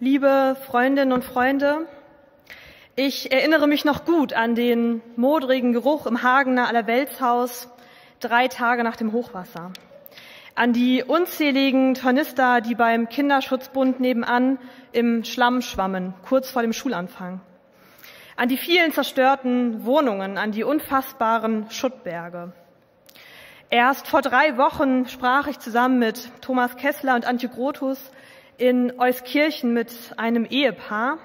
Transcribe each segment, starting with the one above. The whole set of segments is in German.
liebe Freundinnen und Freunde, ich erinnere mich noch gut an den modrigen Geruch im Hagener Allerweltshaus drei Tage nach dem Hochwasser, an die unzähligen Tornister, die beim Kinderschutzbund nebenan im Schlamm schwammen, kurz vor dem Schulanfang, an die vielen zerstörten Wohnungen, an die unfassbaren Schuttberge. Erst vor drei Wochen sprach ich zusammen mit Thomas Kessler und Antje Grotus in Euskirchen mit einem Ehepaar,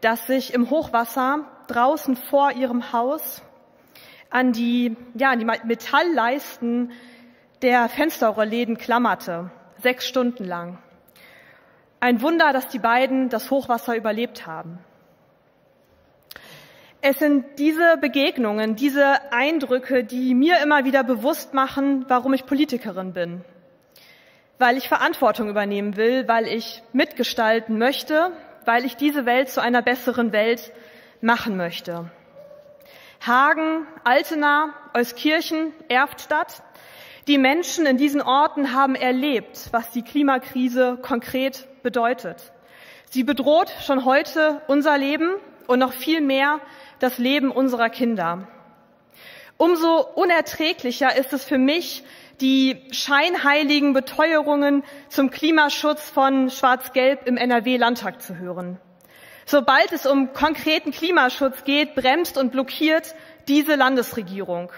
das sich im Hochwasser draußen vor ihrem Haus an die, ja, an die Metallleisten der Fensterrohrläden klammerte, sechs Stunden lang. Ein Wunder, dass die beiden das Hochwasser überlebt haben. Es sind diese Begegnungen, diese Eindrücke, die mir immer wieder bewusst machen, warum ich Politikerin bin. Weil ich Verantwortung übernehmen will, weil ich mitgestalten möchte, weil ich diese Welt zu einer besseren Welt machen möchte. Hagen, Altena, Euskirchen, Erftstadt. Die Menschen in diesen Orten haben erlebt, was die Klimakrise konkret bedeutet. Sie bedroht schon heute unser Leben und noch viel mehr das Leben unserer Kinder. Umso unerträglicher ist es für mich, die scheinheiligen Beteuerungen zum Klimaschutz von Schwarz-Gelb im NRW-Landtag zu hören. Sobald es um konkreten Klimaschutz geht, bremst und blockiert diese Landesregierung.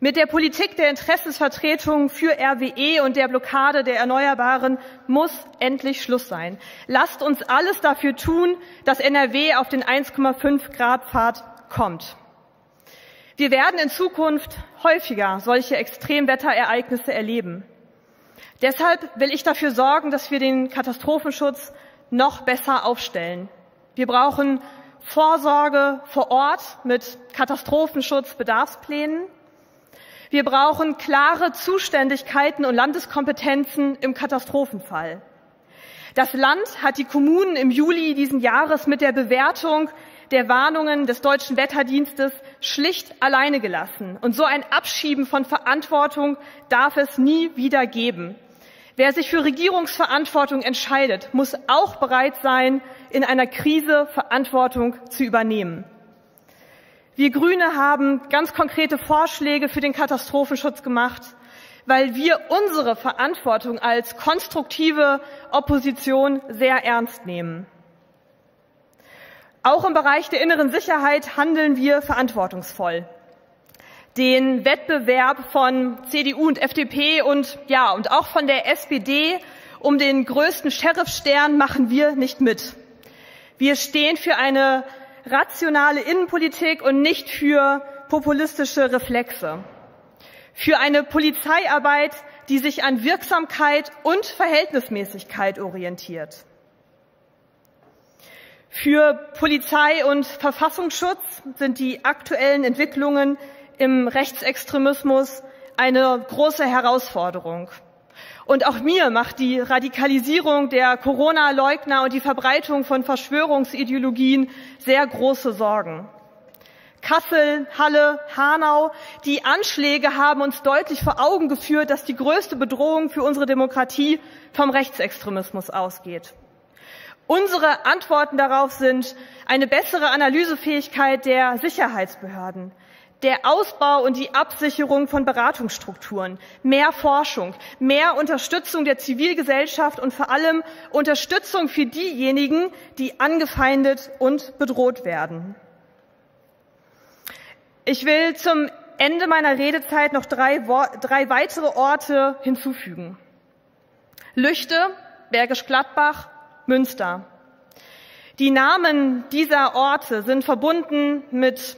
Mit der Politik der Interessensvertretung für RWE und der Blockade der Erneuerbaren muss endlich Schluss sein. Lasst uns alles dafür tun, dass NRW auf den 1,5 Grad Pfad kommt. Wir werden in Zukunft häufiger solche Extremwetterereignisse erleben. Deshalb will ich dafür sorgen, dass wir den Katastrophenschutz noch besser aufstellen. Wir brauchen Vorsorge vor Ort mit Katastrophenschutzbedarfsplänen. Wir brauchen klare Zuständigkeiten und Landeskompetenzen im Katastrophenfall. Das Land hat die Kommunen im Juli diesen Jahres mit der Bewertung der Warnungen des deutschen Wetterdienstes schlicht alleine gelassen. Und so ein Abschieben von Verantwortung darf es nie wieder geben. Wer sich für Regierungsverantwortung entscheidet, muss auch bereit sein, in einer Krise Verantwortung zu übernehmen. Wir Grüne haben ganz konkrete Vorschläge für den Katastrophenschutz gemacht, weil wir unsere Verantwortung als konstruktive Opposition sehr ernst nehmen. Auch im Bereich der inneren Sicherheit handeln wir verantwortungsvoll. Den Wettbewerb von CDU und FDP und ja, und auch von der SPD um den größten Sheriffstern machen wir nicht mit. Wir stehen für eine rationale Innenpolitik und nicht für populistische Reflexe. Für eine Polizeiarbeit, die sich an Wirksamkeit und Verhältnismäßigkeit orientiert. Für Polizei und Verfassungsschutz sind die aktuellen Entwicklungen im Rechtsextremismus eine große Herausforderung. Und auch mir macht die Radikalisierung der Corona-Leugner und die Verbreitung von Verschwörungsideologien sehr große Sorgen. Kassel, Halle, Hanau, die Anschläge haben uns deutlich vor Augen geführt, dass die größte Bedrohung für unsere Demokratie vom Rechtsextremismus ausgeht. Unsere Antworten darauf sind eine bessere Analysefähigkeit der Sicherheitsbehörden, der Ausbau und die Absicherung von Beratungsstrukturen, mehr Forschung, mehr Unterstützung der Zivilgesellschaft und vor allem Unterstützung für diejenigen, die angefeindet und bedroht werden. Ich will zum Ende meiner Redezeit noch drei, drei weitere Orte hinzufügen. Lüchte, Bergisch Gladbach, Münster. Die Namen dieser Orte sind verbunden mit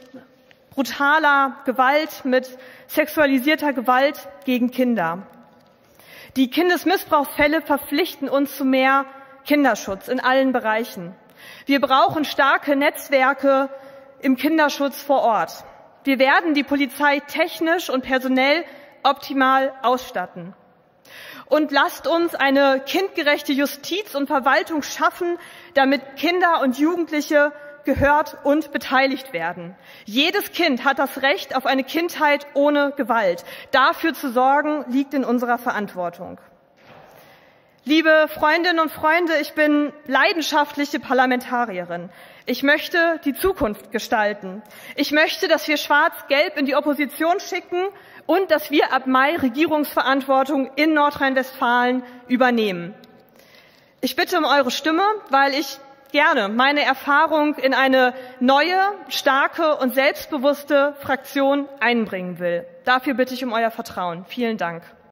brutaler Gewalt, mit sexualisierter Gewalt gegen Kinder. Die Kindesmissbrauchsfälle verpflichten uns zu mehr Kinderschutz in allen Bereichen. Wir brauchen starke Netzwerke im Kinderschutz vor Ort. Wir werden die Polizei technisch und personell optimal ausstatten und lasst uns eine kindgerechte Justiz und Verwaltung schaffen, damit Kinder und Jugendliche gehört und beteiligt werden. Jedes Kind hat das Recht auf eine Kindheit ohne Gewalt. Dafür zu sorgen, liegt in unserer Verantwortung. Liebe Freundinnen und Freunde, ich bin leidenschaftliche Parlamentarierin. Ich möchte die Zukunft gestalten. Ich möchte, dass wir Schwarz-Gelb in die Opposition schicken und dass wir ab Mai Regierungsverantwortung in Nordrhein-Westfalen übernehmen. Ich bitte um eure Stimme, weil ich gerne meine Erfahrung in eine neue, starke und selbstbewusste Fraktion einbringen will. Dafür bitte ich um euer Vertrauen. Vielen Dank.